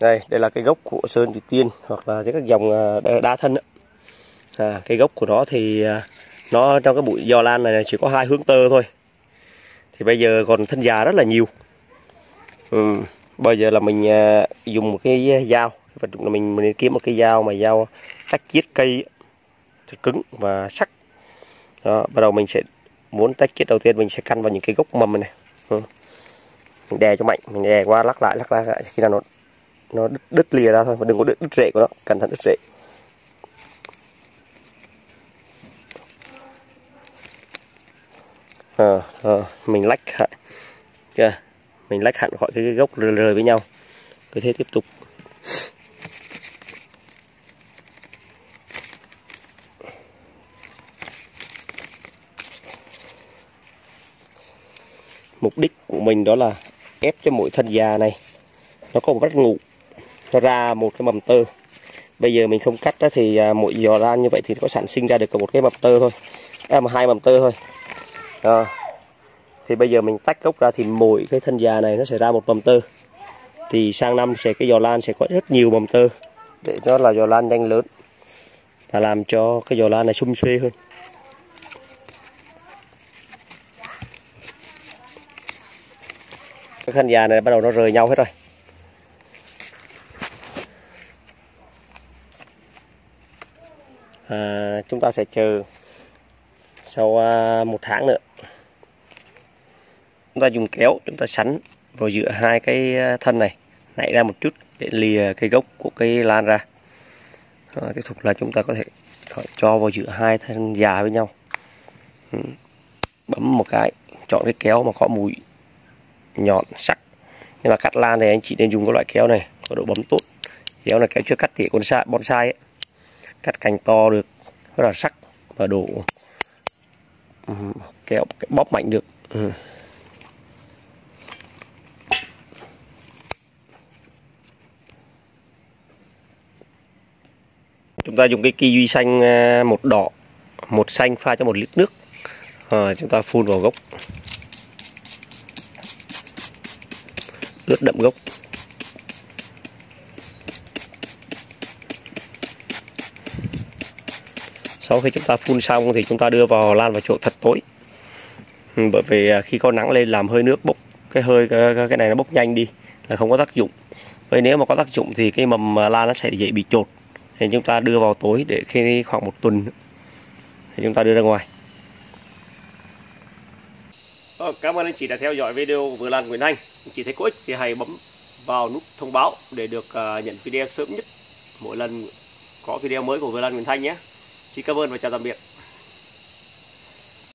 đây đây là cái gốc của sơn thủy tiên hoặc là các dòng à, đa thân à, cái gốc của nó thì à, nó trong cái bụi giò lan này chỉ có hai hướng tơ thôi thì bây giờ còn thân già rất là nhiều ừ. bây giờ là mình à, dùng một cái dao vật dụng là mình mình kiếm một cái dao mà dao tách chiết cây thật cứng và sắc đó, bắt đầu mình sẽ muốn tách chiết đầu tiên mình sẽ căn vào những cái gốc mầm này ừ. mình đè cho mạnh mình đè qua lắc lại lắc lại khi nào nó nó đứt, đứt lìa ra thôi mà đừng có đứt, đứt rễ của nó cẩn thận đứt rễ. À, à, mình lách hẳn kìa mình lách hẳn khỏi cái gốc rời, rời với nhau. Cứ thế tiếp tục. Mục đích của mình đó là ép cho mỗi thân già này nó có một vách ngủ nó ra một cái mầm tơ. Bây giờ mình không cắt đó thì à, mỗi giò lan như vậy thì có sản sinh ra được một cái mầm tơ thôi. À, mà hai mầm tơ thôi. À, thì bây giờ mình tách gốc ra thì mỗi cái thân già này nó sẽ ra một mầm tơ. Thì sang năm sẽ cái giò lan sẽ có rất nhiều mầm tơ. Để nó là giò lan nhanh lớn. Và làm cho cái giò lan này sum xuê hơn. Cái thân già này bắt đầu nó rời nhau hết rồi. À, chúng ta sẽ chờ sau à, một tháng nữa. Chúng ta dùng kéo chúng ta sắn vào giữa hai cái à, thân này nảy ra một chút để lìa cái gốc của cây lan ra. À, tiếp tục là chúng ta có thể à, cho vào giữa hai thân già với nhau. Ừ. Bấm một cái chọn cái kéo mà có mũi nhọn sắc. Nhưng mà cắt lan thì anh chị nên dùng cái loại kéo này có độ bấm tốt. Kéo là kéo chưa cắt tỉa bonsai bonsai ấy cắt cành to được rất là sắc và đủ. Ừ, kéo bóp mạnh được. Ừ. chúng ta dùng cái kiwi xanh à, một đỏ một xanh pha cho một lít nước. À, chúng ta phun vào gốc. Ướt đậm gốc. Sau khi chúng ta phun xong thì chúng ta đưa vào lan vào chỗ thật tối. Ừ, bởi vì à, khi có nắng lên làm hơi nước bốc cái hơi cái, cái này nó bốc nhanh đi là không có tác dụng. Vậy nếu mà có tác dụng thì cái mầm à, lan nó sẽ dễ bị chột Nên chúng ta đưa vào tối để khi khoảng một tuần thì chúng ta đưa ra ngoài. Ờ, cảm ơn anh chị đã theo dõi video Vừa Lan Nguyễn Anh. Anh chị thấy có ích thì hãy bấm vào nút thông báo để được à, nhận video sớm nhất. Mỗi lần có video mới của Vừa Lan Nguyễn Thanh nhé. Xin cảm ơn và chào tạm biệt.